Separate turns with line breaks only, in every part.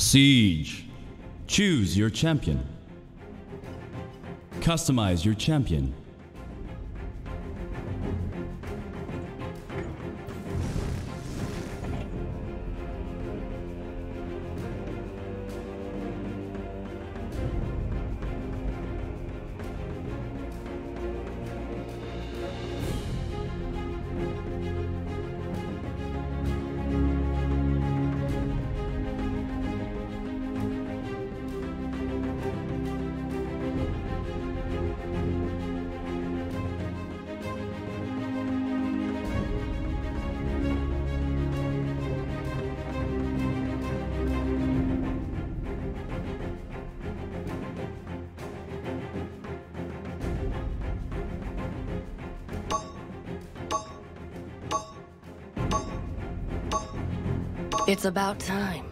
Siege. Choose your champion. Customize your champion.
It's about time.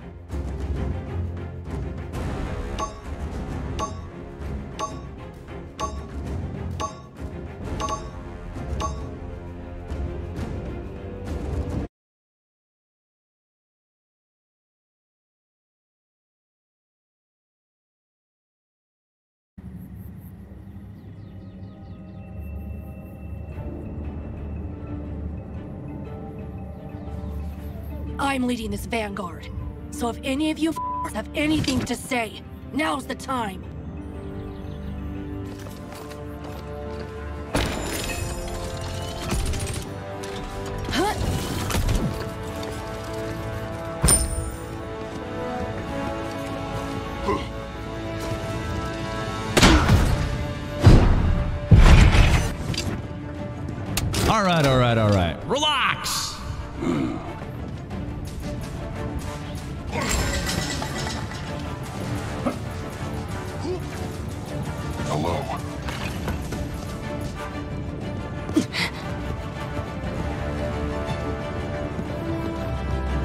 I'm leading this vanguard. So if any of you have anything to say, now's the time.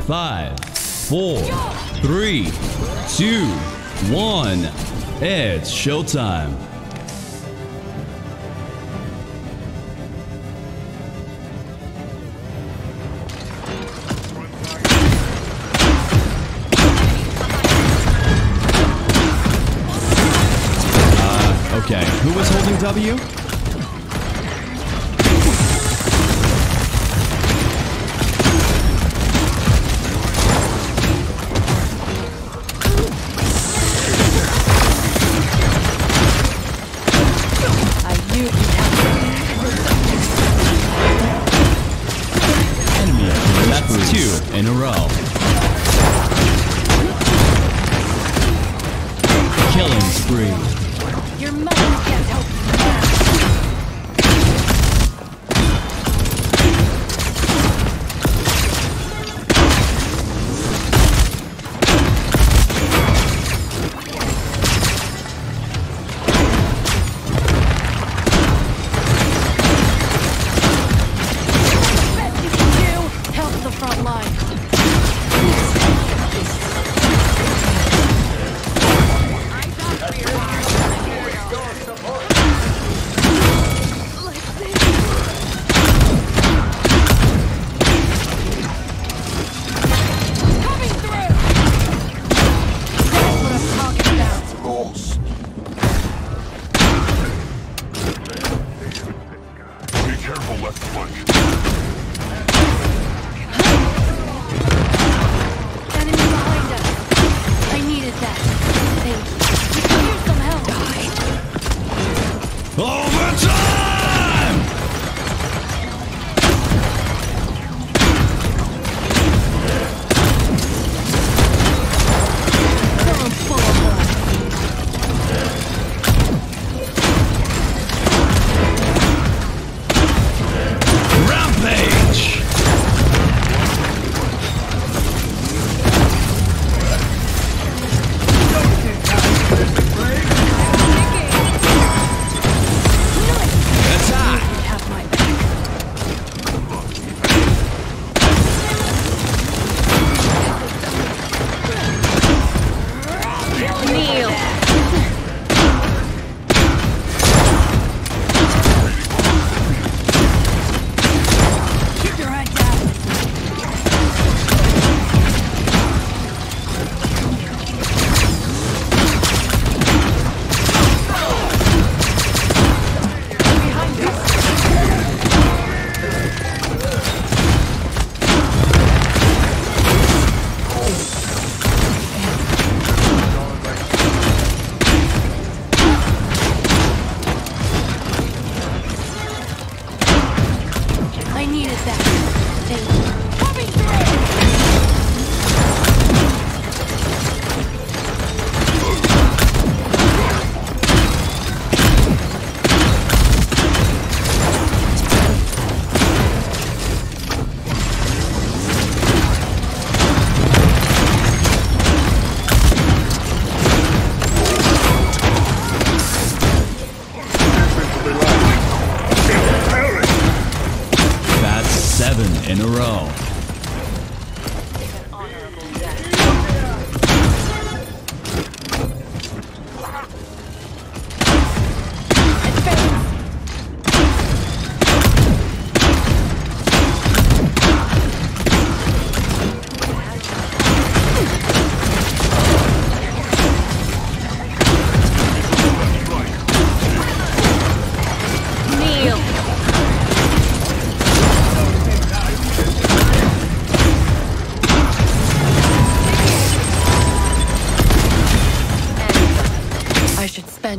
Five, four, three, two, one. It's showtime. Uh, okay. Who was holding W? Killing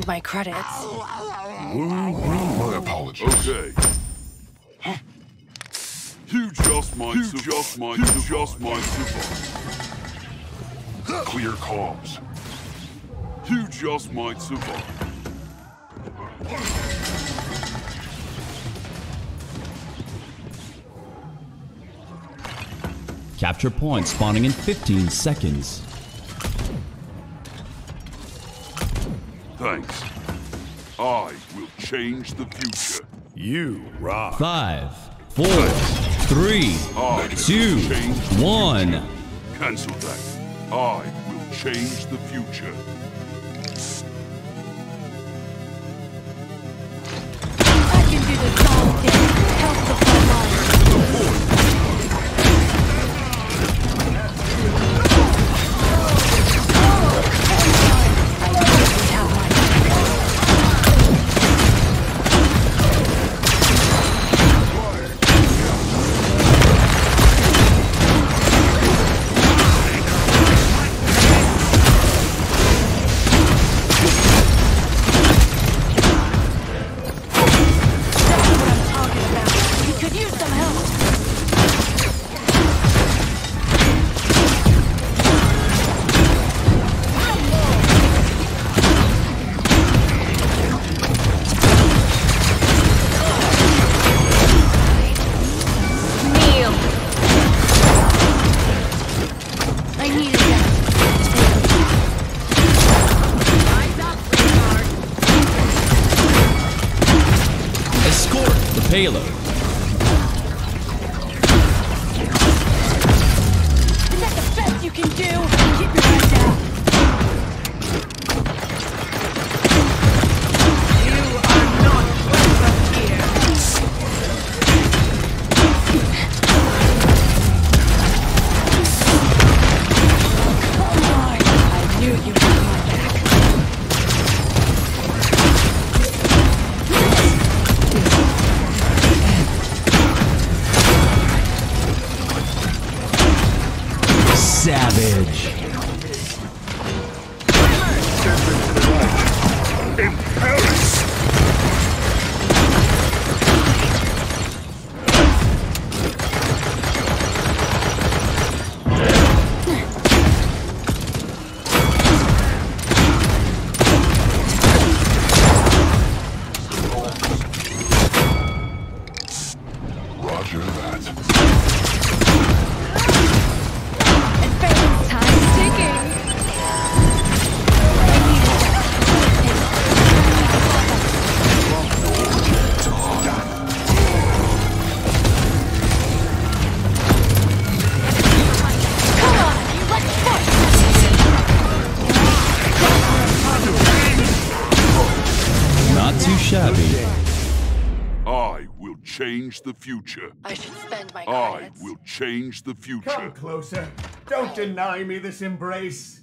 should spend my credits.
My apologies.
Okay. You just might you just might you just might survive.
Clear comms.
You just might survive.
Capture point spawning in 15 seconds.
Thanks. I will change the future.
You rock.
Five, four, three,
I
two,
will change the
one.
Cancel that. I will change the future.
Payload. Savage.
Change the future.
I should spend my
I will change the future.
Come closer. Don't deny me this embrace.